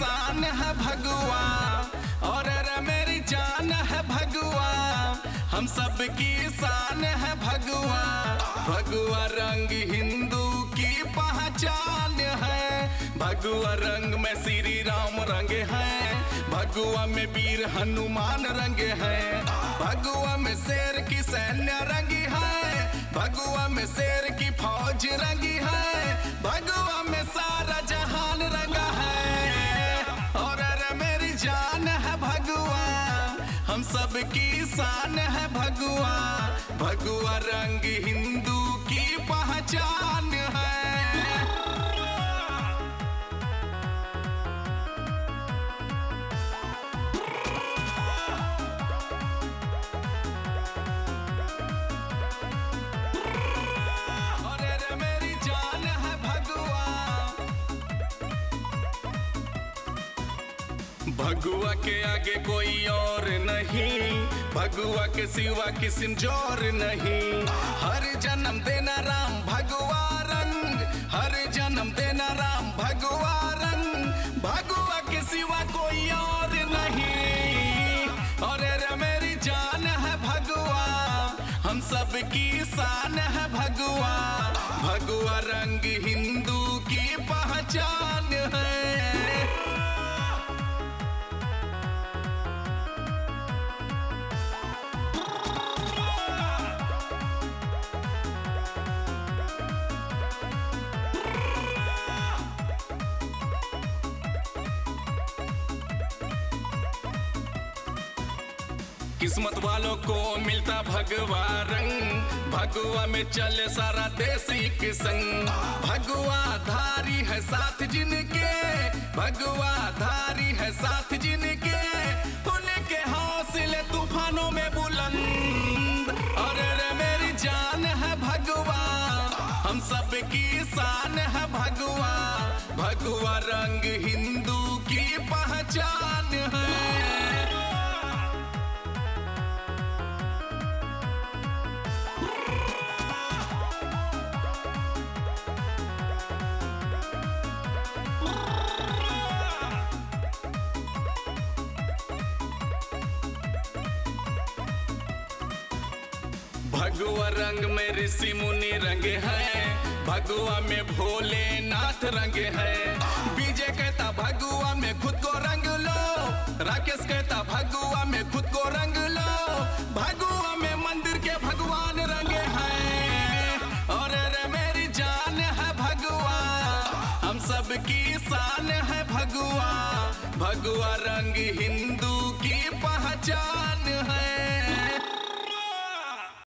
शान है भगवा और रे मेरी जान है भगवा हम सबकी शान है भगवा भगवा रंग हिंदू की पहचान है। भगवा रंग में श्री राम रंग है। भगवा में वीर हनुमान रंग है। भगवा में शेर की सैन्य रंगी है। भगवा में शेर की फौज रंगी है। भगवा सबकी शान है भगवान। भगवा रंग हिंदू की पहचान भगवा के आगे कोई और नहीं। भगवा के सिवा किसिम ज़ोर नहीं। हर जन्म देना राम भगवा रंग। हर जन्म देना राम भगवा रंग। भगवा के सिवा कोई और नहीं। और रे मेरी जान है भगवा हम सबकी शान है भगवा भगवा रंग हिंदू की पहचान। किस्मत वालों को मिलता भगवा रंग। भगवा में चले सारा देसी एक संग भगवा धारी है साथ जिनके। भगवा धारी है साथ जिनके। उनके हौसले तूफानों में बुलंद। और रे, मेरी जान है भगवा। हम सबकी शान है भगवा। भगवा रंग हिंदू भगवा रंग में ऋषि मुनि रंग है। भगवा में भोलेनाथ रंग है। विजय कहता भगवा में खुद को रंग लो। राकेश कहता भगवा में खुद को रंग लो। भगवा में मंदिर के भगवान रंग है। और रे मेरी जान है भगवा हम सबकी शान है भगवा भगवा रंग हिंदू की पहचान है।